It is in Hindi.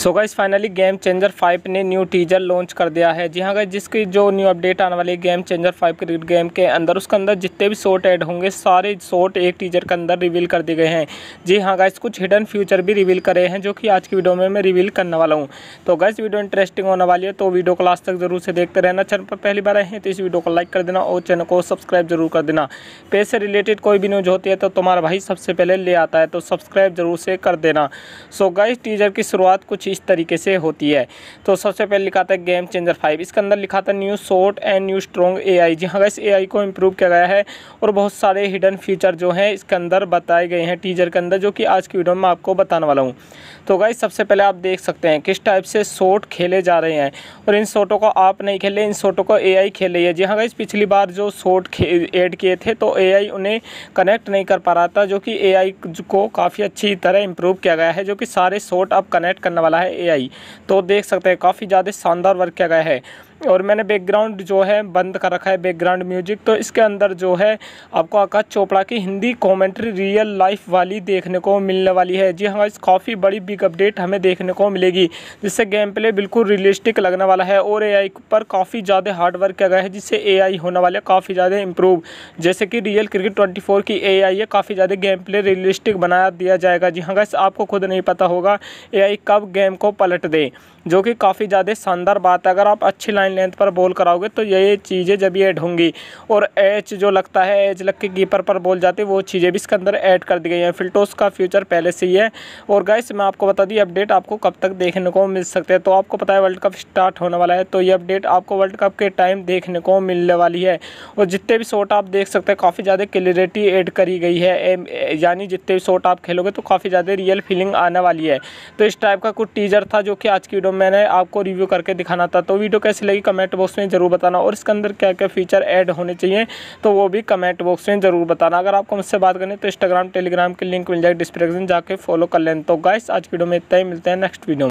So guys finally game changer 5 ने न्यू टीजर लॉन्च कर दिया है। जी हाँ गाइस जिसकी जो न्यू अपडेट आने वाली है गेम चेंजर 5 क्रिकेट गेम के अंदर, उसके अंदर जितने भी शॉट ऐड होंगे, सारे शॉट एक टीजर के अंदर रिवील कर दिए गए हैं। जी हाँ गाइस कुछ हिडन फ्यूचर भी रिवील करे हैं, जो कि आज की वीडियो में मैं रिवील करने वाला हूँ। तो गाइस वीडियो इंटरेस्टिंग होने वाली है तो वीडियो को लास्ट तक ज़रूर से देखते रहना। चैनल पर पहली बार आए हैं तो इस वीडियो को लाइक कर देना और चैनल को सब्सक्राइब ज़रूर कर देना। पेज से रिलेटेड कोई भी न्यूज़ होती है तो तुम्हारा भाई सबसे पहले ले आता है तो सब्सक्राइब ज़रूर से कर देना। सो गाइस टीजर की शुरुआत कुछ इस तरीके से होती है। तो सबसे पहले लिखा था गेम चेंजर फाइव इसके अंदर लिखा था new short and new strong AI जी हाँ इस एआई को इम्प्रूव किया गया है और बहुत सारे हिडन फीचर जो हैं इसके अंदर बताए गए हैं टीजर के अंदर, जो कि आज की वीडियो में आपको बताने वाला हूँ। तो गाइस सबसे पहले आप देख सकते हैं किस टाइप से शॉट खेले जा रहे हैं। और इन शॉटों को आप नहीं खेले, इन शॉटों को एआई खेल रही है। जी हाँ गाइस पिछली बार जो शॉट ऐड किए थे तो एआई उन्हें कनेक्ट नहीं कर पा रहा था, जो कि एआई को काफ़ी अच्छी तरह इम्प्रूव किया गया है, जो कि सारे शॉट अब कनेक्ट करने वाला है। एआई तो देख सकते हैं काफ़ी ज़्यादा शानदार वर्क किया गया है। और मैंने बैकग्राउंड जो है बंद कर रखा है बैकग्राउंड म्यूज़िक तो इसके अंदर जो है आपको आकाश चोपड़ा की हिंदी कॉमेंट्री रियल लाइफ वाली देखने को मिलने वाली है। जी हाँ इस काफ़ी बड़ी बिग अपडेट हमें देखने को मिलेगी, जिससे गेम प्ले बिल्कुल रियलिस्टिक लगने वाला है और एआई पर काफ़ी ज़्यादा हार्ड वर्क किया गया है, जिससे एआई होने वाले काफ़ी ज़्यादा इंप्रूव जैसे कि रियल क्रिकेट ट्वेंटी की एआई है, काफ़ी ज़्यादा गेम प्ले रियलिस्टिक बना दिया जाएगा। जी हाँ आपको खुद नहीं पता होगा एआई कब गेम को पलट दे, जो कि काफ़ी ज़्यादा शानदार बात है। अगर आप अच्छी लाइन लेंथ पर बॉल कराओगे तो ये चीज़ें जब ये ऐड होंगी, और एच जो लगता है एच लग के कीपर पर बॉल जाती है वो चीज़ें भी इसके अंदर ऐड कर दी गई हैं। फिल्टोस का फ्यूचर पहले से ही है। और गाइस मैं आपको बता दी अपडेट आपको कब तक देखने को मिल सकते हैं? तो आपको पता है वर्ल्ड कप स्टार्ट होने वाला है तो ये अपडेट आपको वर्ल्ड कप के टाइम देखने को मिलने वाली है। और जितने भी शॉट आप देख सकते हैं, काफ़ी ज़्यादा क्लियरिटी एड करी गई है। यानी जितने भी शॉट आप खेलोगे तो काफ़ी ज़्यादा रियल फीलिंग आने वाली है। तो इस टाइप का कुछ टीजर था, जो कि आज की वीडियो मैंने आपको रिव्यू करके दिखाना था। तो वीडियो कैसी लगी? कमेंट बॉक्स में ज़रूर बताना और इसके अंदर क्या क्या फीचर ऐड होने चाहिए तो वो भी कमेंट बॉक्स में ज़रूर बताना। अगर आपको मुझसे बात करनी तो इंस्टाग्राम टेलीग्राम की लिंक मिल जाएगी डिस्क्रिप्शन जाके फॉलो कर लें। तो गाइस आज वीडियो में इतना ही, मिलते हैं नेक्स्ट वीडियो